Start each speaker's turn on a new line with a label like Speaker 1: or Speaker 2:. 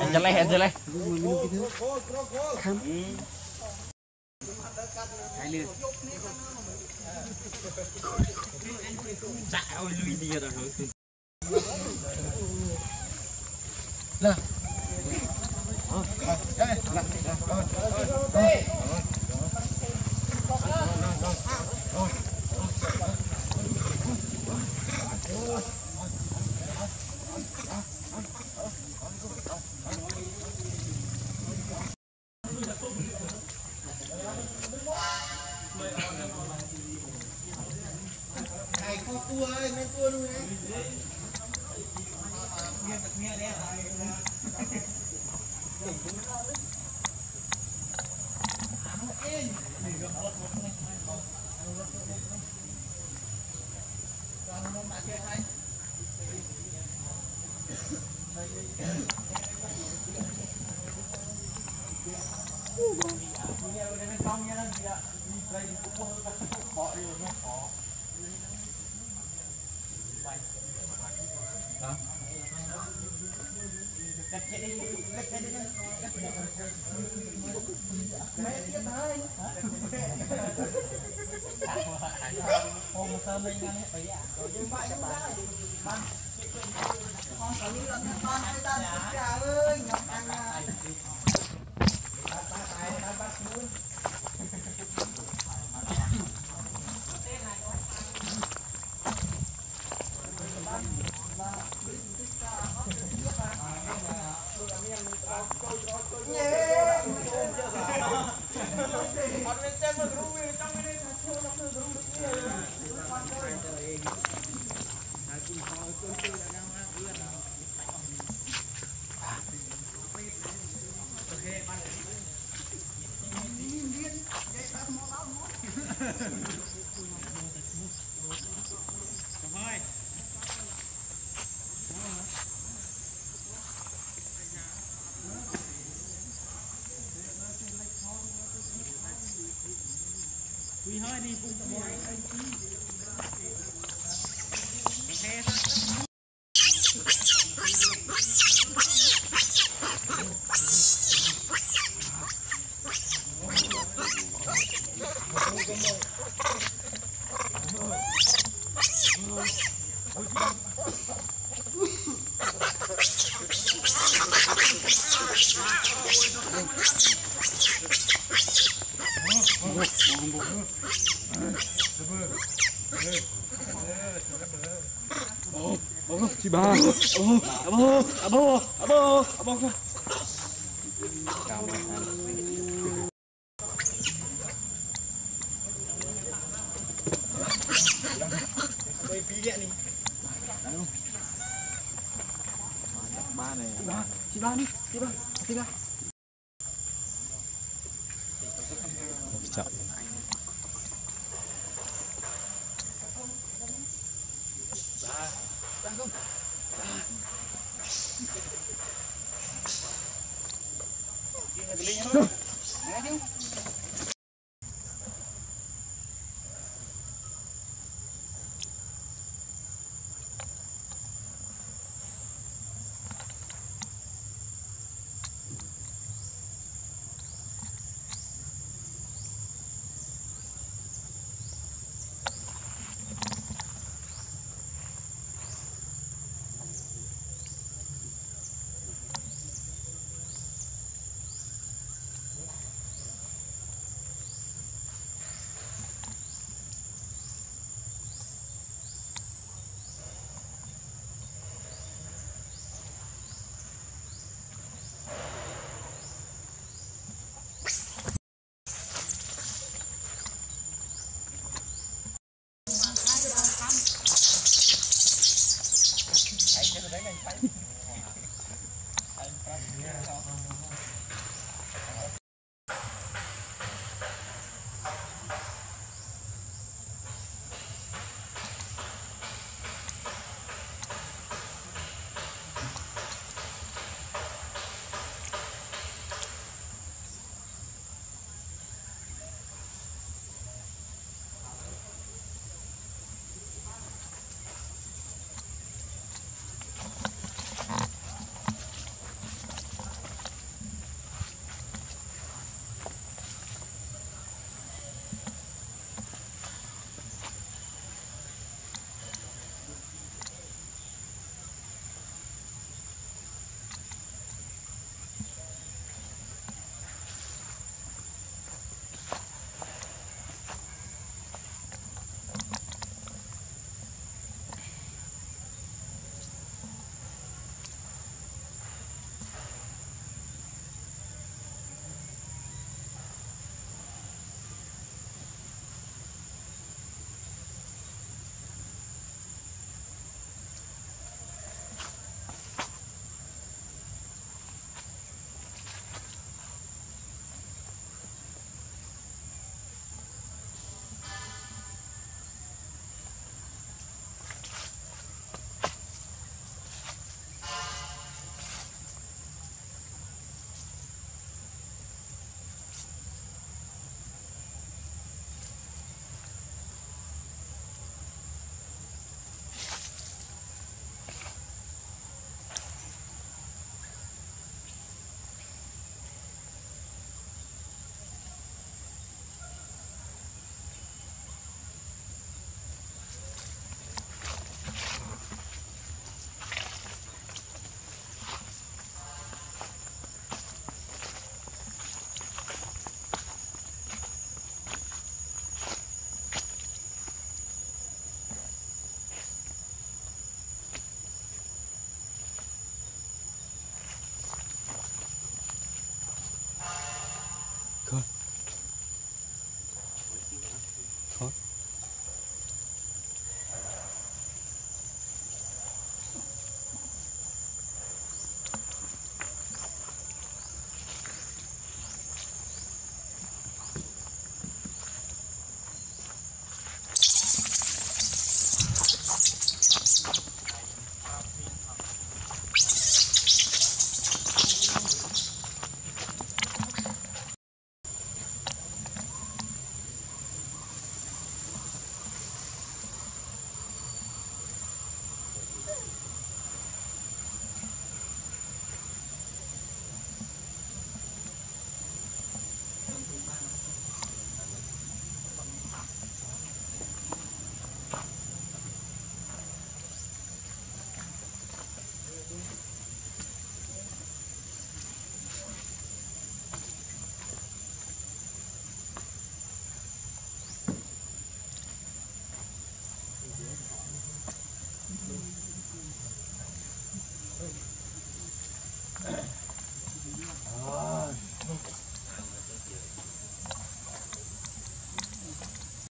Speaker 1: Angel leh, angel leh
Speaker 2: lên
Speaker 1: ôi lui đi rồi là Hãy subscribe cho kênh Ghiền Mì Gõ Để không bỏ lỡ những video hấp dẫn tua ơi, mấy tua luôn đấy. Nghe thật nghe đấy à? Hãy subscribe cho kênh Ghiền Mì Gõ Để không bỏ lỡ những video hấp dẫn đó mẹ tiếp thôi hôm sơ lên ăn hết bỉ à rồi chứ mãi không ra con
Speaker 2: có lưu lượng
Speaker 1: con ơi ta
Speaker 2: ơi
Speaker 1: hiding Abang, si bang. Abang, abang, abang, abang, abang. Si bang si bang, si bang. 진짜. 아, 땅콩. 아. god.